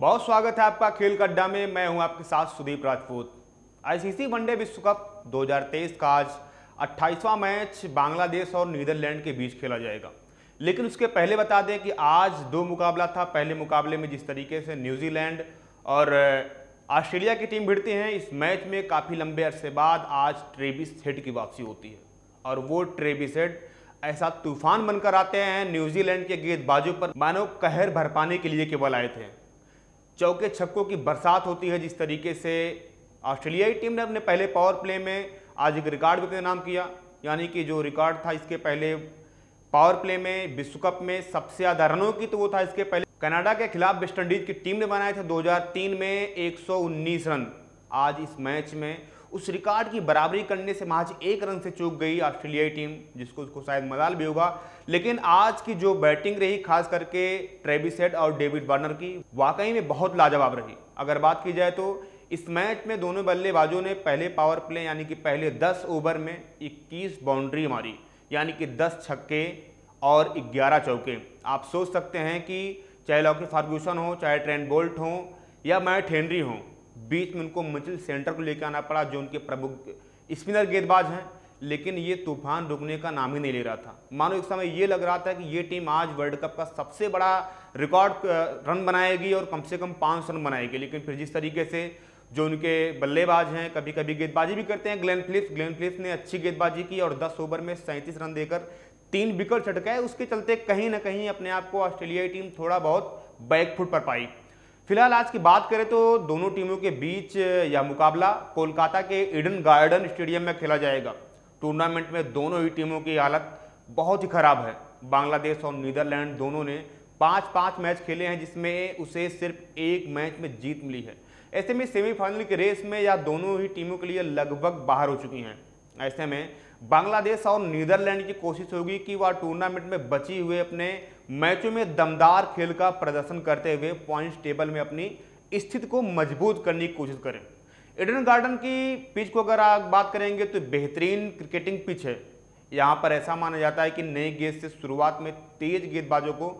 बहुत स्वागत है आपका खेल कड्डा में। मैं हूँ आपके साथ Sudeep Rajput. ICC one day विश्व कप 2023 का आज 28वां मैच बांग्लादेश और नीदरलैंड के बीच खेला जाएगा। लेकिन उसके पहले बता दें कि आज दो मुकाबला था। पहले मुकाबले में जिस तरीके से न्यूजीलैंड और ऑस्ट्रेलिया की टीम भिड़ती हैं, इस मैच में काफ़ी लंबे अरसे बाद आज ट्रेबिस हेड की वापसी होती है। और वो ट्रेबिस हेड ऐसा तूफ़ान बनकर आते हैं। न्यूजीलैंड के गेंदबाजों पर मानो कहर भरपाने के लिए केवल आए थे। चौके छक्कों की बरसात होती है जिस तरीके से ऑस्ट्रेलियाई टीम ने अपने पहले पावर प्ले में आज एक रिकॉर्ड भी नाम किया। यानी कि जो रिकॉर्ड था इसके पहले पावर प्ले में, विश्व कप में सबसे ज़्यादा रनों की तो वो था इसके पहले। कनाडा के खिलाफ वेस्टइंडीज की टीम ने बनाए थे 2003 में 119 रन। आज इस मैच में उस रिकॉर्ड की बराबरी करने से महज एक रन से चूक गई ऑस्ट्रेलियाई टीम, जिसको उसको शायद मजाल भी होगा। लेकिन आज की जो बैटिंग रही, खास करके ट्रेविस हेड और डेविड वार्नर की, वाकई में बहुत लाजवाब रही। अगर बात की जाए तो इस मैच में दोनों बल्लेबाजों ने पहले पावर प्ले, यानी कि पहले 10 ओवर में 21 बाउंड्री मारी, यानी कि 10 छक्के और 11 चौके। आप सोच सकते हैं कि चाहे लॉकी फार्गूसन हो, चाहे ट्रेंड बोल्ट हो, या मैट हेनरी हो बीच में उनको मिचिल सेंटर को लेकर आना पड़ा, जो उनके प्रमुख स्पिनर गेंदबाज हैं। लेकिन ये तूफ़ान रुकने का नाम ही नहीं ले रहा था। मानो एक समय ये लग रहा था कि ये टीम आज वर्ल्ड कप का सबसे बड़ा रिकॉर्ड रन बनाएगी और कम से कम पाँच रन बनाएगी। लेकिन फिर जिस तरीके से जो उनके बल्लेबाज हैं कभी कभी गेंदबाजी भी करते हैं, ग्लेन फिलिप्स ग्लेन फिलिप्स ने अच्छी गेंदबाजी की और 10 ओवर में सैंतीस रन देकर तीन विकेट छटकाए। उसके चलते कहीं ना कहीं अपने आप को ऑस्ट्रेलियाई टीम थोड़ा बहुत बैकफुट पर पाई। फ़िलहाल आज की बात करें तो दोनों टीमों के बीच यह मुकाबला कोलकाता के ईडन गार्डन स्टेडियम में खेला जाएगा। टूर्नामेंट में दोनों ही टीमों की हालत बहुत ही खराब है। बांग्लादेश और नीदरलैंड दोनों ने पाँच पाँच मैच खेले हैं, जिसमें उसे सिर्फ़ एक मैच में जीत मिली है। ऐसे में सेमीफाइनल की रेस में या दोनों ही टीमों के लिए लगभग बाहर हो चुकी हैं। ऐसे में बांग्लादेश और नीदरलैंड की कोशिश होगी कि वह टूर्नामेंट में बची हुए अपने मैचों में दमदार खेल का प्रदर्शन करते हुए पॉइंट्स टेबल में अपनी स्थिति को मज़बूत करने की कोशिश करें। इडन गार्डन की पिच को अगर आप बात करेंगे तो बेहतरीन क्रिकेटिंग पिच है। यहाँ पर ऐसा माना जाता है कि नई गेंद से शुरुआत में तेज गेंदबाजों को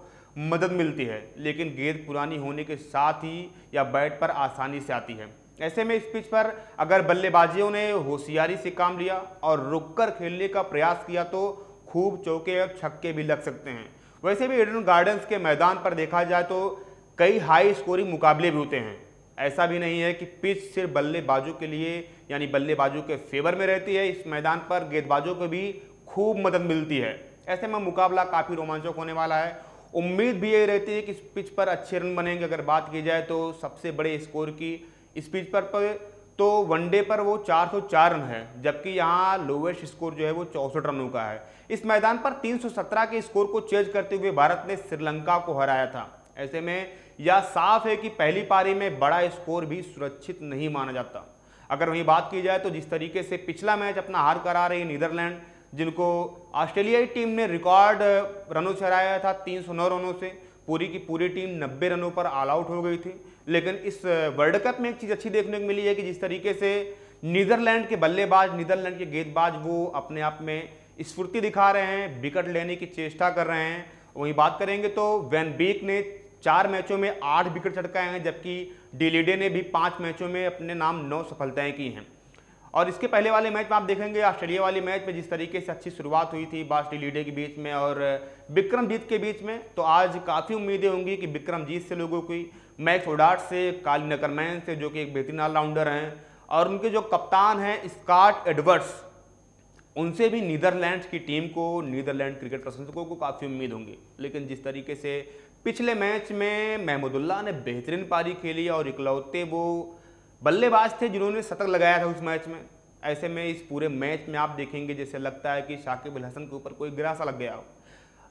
मदद मिलती है, लेकिन गेंद पुरानी होने के साथ ही या बैट पर आसानी से आती है। ऐसे में इस पिच पर अगर बल्लेबाजियों ने होशियारी से काम लिया और रुककर खेलने का प्रयास किया तो खूब चौके और छक्के भी लग सकते हैं। वैसे भी ईडन गार्डन्स के मैदान पर देखा जाए तो कई हाई स्कोरिंग मुकाबले भी होते हैं। ऐसा भी नहीं है कि पिच सिर्फ़ बल्लेबाजों के लिए, यानी बल्लेबाजों के फेवर में रहती है। इस मैदान पर गेंदबाजों को भी खूब मदद मिलती है। ऐसे में मुकाबला काफ़ी रोमांचक होने वाला है। उम्मीद भी यही रहती है कि इस पिच पर अच्छे रन बनेंगे। अगर बात की जाए तो सबसे बड़े स्कोर की इस पिच पर, पर तो वनडे पर वो 404 रन है जबकि यहाँ लोवेस्ट स्कोर जो है वो चौसठ रनों का है। इस मैदान पर 317 के स्कोर को चेज करते हुए भारत ने श्रीलंका को हराया था। ऐसे में यह साफ़ है कि पहली पारी में बड़ा स्कोर भी सुरक्षित नहीं माना जाता। अगर वहीं बात की जाए तो जिस तरीके से पिछला मैच अपना हार करा रही नीदरलैंड जिनको ऑस्ट्रेलियाई टीम ने रिकॉर्ड रनों से हराया था 309 रनों से पूरी की पूरी टीम 90 रनों पर ऑल आउट हो गई थी। लेकिन इस वर्ल्ड कप में एक चीज़ अच्छी देखने को मिली है कि जिस तरीके से नीदरलैंड के बल्लेबाज नीदरलैंड के गेंदबाज वो अपने आप में स्फूर्ति दिखा रहे हैं, विकेट लेने की चेष्टा कर रहे हैं। वहीं बात करेंगे तो वैन बीक ने चार मैचों में आठ विकेट चटकाए हैं, जबकि डिलीडे ने भी पाँच मैचों में अपने नाम नौ सफलताएँ की हैं। और इसके पहले वाले मैच में आप देखेंगे ऑस्ट्रेलिया वाले मैच में जिस तरीके से अच्छी शुरुआत हुई थी बास लीडे के बीच में और विक्रमजीत के बीच में तो आज काफ़ी उम्मीदें होंगी कि विक्रमजीत से लोगों की मैक्स ओडाट से, काली नकरमैन से, जो कि एक बेहतरीन ऑलराउंडर हैं, और उनके जो कप्तान हैं स्कॉट एडवर्ड्स, उनसे भी नीदरलैंड की टीम को, नीदरलैंड क्रिकेट प्रशंसकों को काफ़ी उम्मीद होंगी। लेकिन जिस तरीके से पिछले मैच में महमूदुल्ला ने बेहतरीन पारी खेली और इकलौते वो बल्लेबाज थे जिन्होंने शतक लगाया था उस मैच में। ऐसे में इस पूरे मैच में आप देखेंगे, जैसे लगता है कि शाकिब अल हसन के ऊपर कोई गिरासा लग गया हो।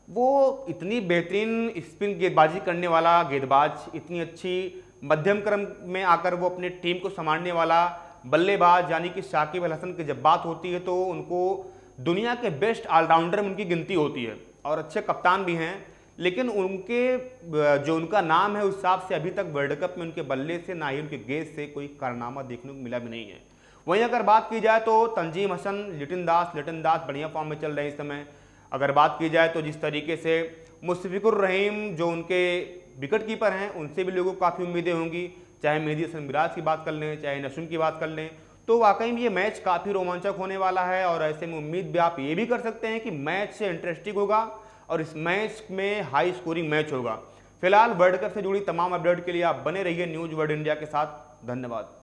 वो इतनी बेहतरीन स्पिन गेंदबाजी करने वाला गेंदबाज, इतनी अच्छी मध्यम क्रम में आकर वो अपने टीम को संभालने वाला बल्लेबाज, यानी कि शाकिब अल हसन की जब बात होती है तो उनको दुनिया के बेस्ट ऑलराउंडर में उनकी गिनती होती है। और अच्छे कप्तान भी हैं। लेकिन उनके जो उनका नाम है, उस हिसाब से अभी तक वर्ल्ड कप में उनके बल्ले से, ना ही उनके गेज से कोई कारनामा देखने को मिला भी नहीं है। वहीं अगर बात की जाए तो तंजीम हसन, लिटिन दास लिटिन दास बढ़िया फॉर्म में चल रहे हैं इस समय। अगर बात की जाए तो जिस तरीके से मुशफिकुर रहीम, जो उनके विकेट कीपर हैं, उनसे भी लोगों को काफ़ी उम्मीदें होंगी। चाहे मेहदी हसन मिराज की बात कर लें, चाहे नशुन की बात कर लें तो वाकई में ये मैच काफ़ी रोमांचक होने वाला है और ऐसे में उम्मीद भी आप ये भी कर सकते हैं कि मैच इंटरेस्टिंग होगा। और इस मैच में हाई स्कोरिंग मैच होगा। फ़िलहाल वर्ल्ड कप से जुड़ी तमाम अपडेट के लिए आप बने रहिए न्यूज़ वर्ल्ड इंडिया के साथ। धन्यवाद।